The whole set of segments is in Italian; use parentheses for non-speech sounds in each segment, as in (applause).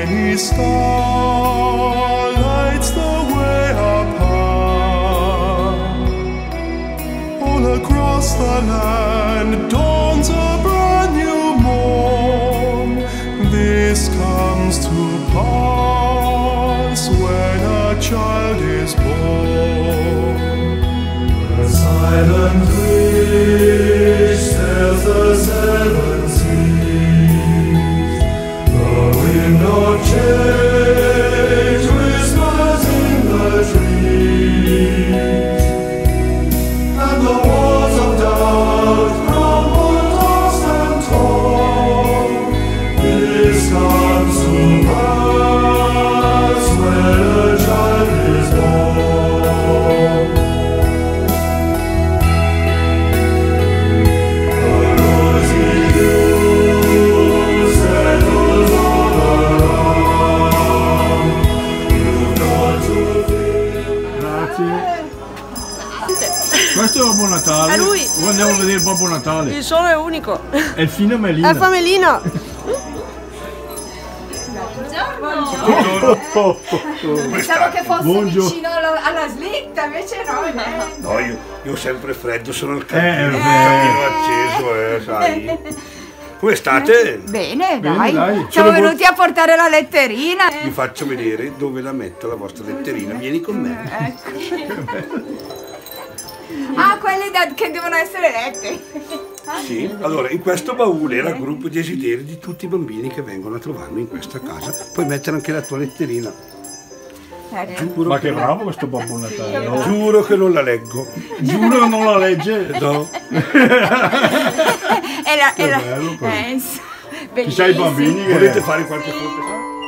A tiny star lights the way high. All across the land dawns a brand new morn. This comes to pass when a child is born. The silent wish tells the seven Questo è Babbo Natale. È lui. Andiamo a vedere Babbo Natale. Il sole è unico. È il fine Melina. È Famelino. (laughs) Pensavo che fosse Buongiorno. vicino alla, alla slitta, invece no. eh. No, io, io ho sempre freddo, sono al Eh, camino, il beh. camino acceso, eh, sai. Come state? Bene, Bene, dai. dai. Siamo Sono venuti a portare la letterina. Vi faccio vedere dove la metto la vostra letterina. Vieni con me. Ah, quelle da- che devono essere lette. Sì. Allora, in questo baule era il gruppo di desideri di tutti i bambini che vengono a trovarmi in questa casa. Puoi mettere anche la tua letterina. Giuro, Ma che, che bravo questo Babbo Natale. no? giuro che non la leggo. Giuro non la legge. No. E la, la, bello, eh, s- Chissà i bellissimo. bambini che... Volete fare qualche foto?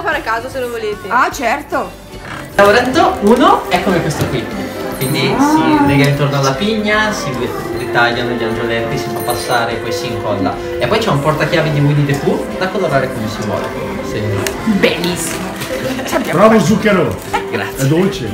Da fare a casa se lo volete. Ah, certo. Lavoretto 1 è come questo qui. Quindi si lega intorno alla pigna, si ritagliano gli angioletti, si fa passare, poi si incolla. E poi c'è un portachiavi di Winnie the Pooh da colorare come si vuole. Se- Bellissimo. Bravo zucchero. È Grazie. dolce.